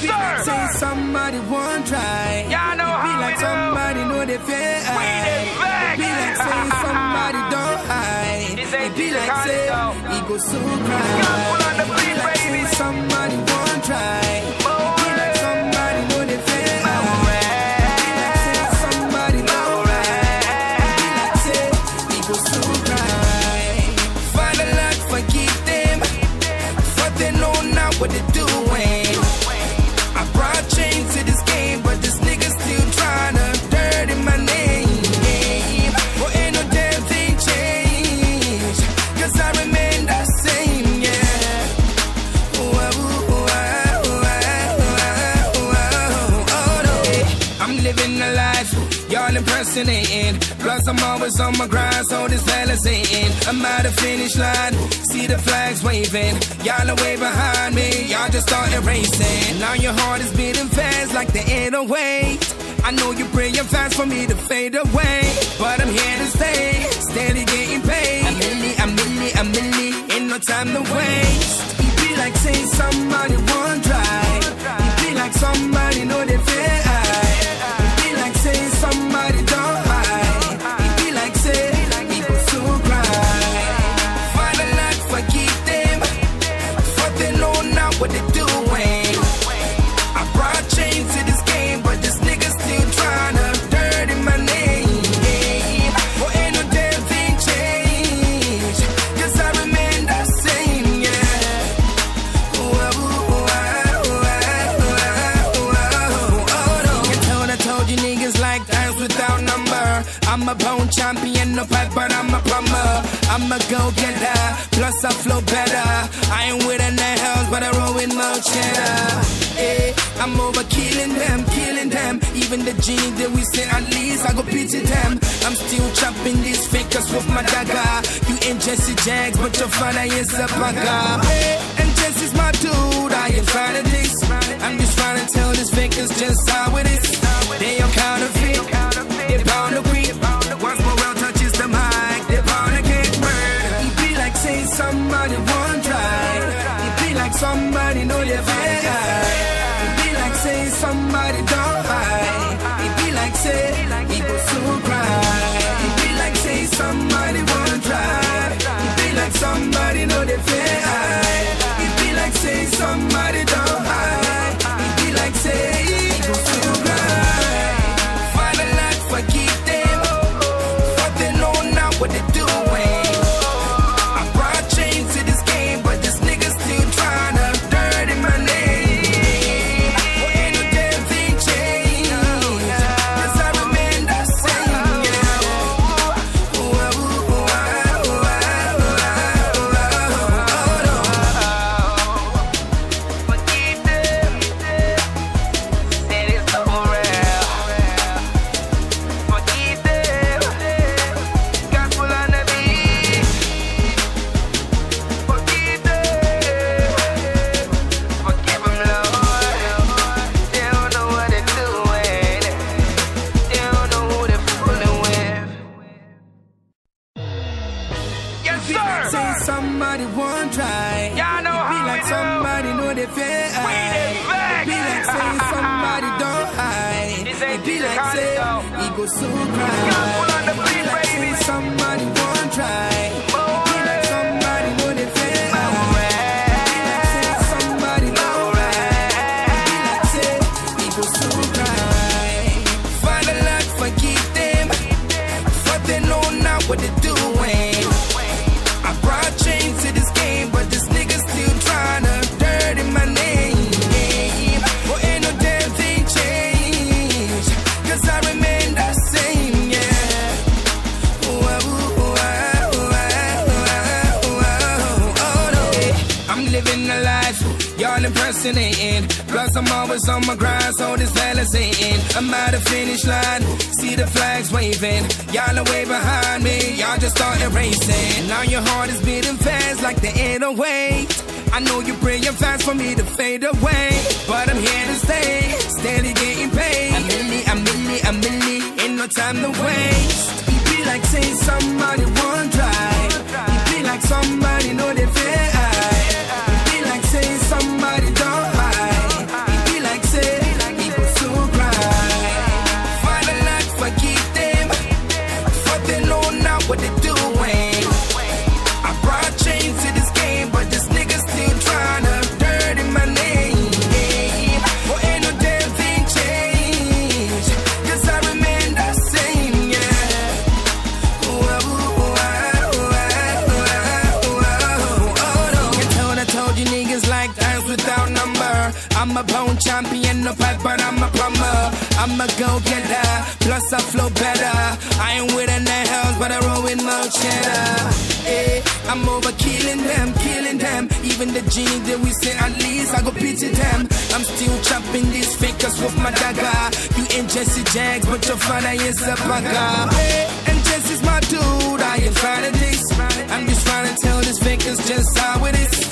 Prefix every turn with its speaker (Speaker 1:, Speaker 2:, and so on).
Speaker 1: Sir.
Speaker 2: Say somebody won't try.
Speaker 1: Y'all know
Speaker 2: It be
Speaker 1: how
Speaker 2: like
Speaker 1: we
Speaker 2: somebody know they fear.
Speaker 1: We the back.
Speaker 2: It be like say somebody don't hide.
Speaker 1: Ain't
Speaker 2: It be like say he go so cry. Plus, I'm always on my grind, so this validating. I'm at the finish line, see the flags waving. Y'all are way behind me, y'all just started racing. Now your heart is beating fast like the 808. I know you're praying fast for me to fade away, but I'm here to stay, steady getting paid. I'm milli, I'm in milli, I'm in milli, ain't no time to waste. It be like saying somebody won't try. It be like somebody know I'm a bone champion, no pipe, but I'm a plumber. I'm a go-getter, plus I flow better. I ain't with the hells, but I roll with more cheddar. Eh, I'm over killing them, killing them. Even the genie that we say at least I go pity them. I'm still chopping these fakers with my dagger. You ain't Jesse Jagz, but your father is a bugger. Eh, and Jesse's my dude. I ain't trying to this. I'm just trying to tell these fakers just how it is. Know
Speaker 1: sir.
Speaker 2: Say somebody won't try.
Speaker 1: Y'all know
Speaker 2: Be
Speaker 1: how
Speaker 2: like
Speaker 1: we do.
Speaker 2: somebody know they fear.
Speaker 1: We the back.
Speaker 2: Be like say somebody don't hide.
Speaker 1: This ain't
Speaker 2: be like say he go so cry.
Speaker 1: Gospel on the
Speaker 2: Be like say somebody won't try. Be like somebody impersonating. Plus, I'm always on my grind, so this validating. I'm at the finish line, see the flags waving. Y'all are way behind me, y'all just started racing. Now your heart is beating fast like the 808. I know you're praying fast for me to fade away, but I'm here to stay, steady getting paid. I'm milli, I'm milli, I'm milli, ain't no time to waste. Be like saying somebody without number. I'm a bone champion, no pipe, but I'm a plumber. I'm a go getter, plus I flow better. I ain't with the hells, but I roll with no cheddar. Eh, I'm over killing them, killing them. Even the genie that we say at least I go pity them. I'm still chopping these fakers with my dagger. You ain't Jesse Jagz, but your father is a bugger. Eh, and Jesse's my dude, I ain't to this. I'm just trying to tell these fakers just how it is.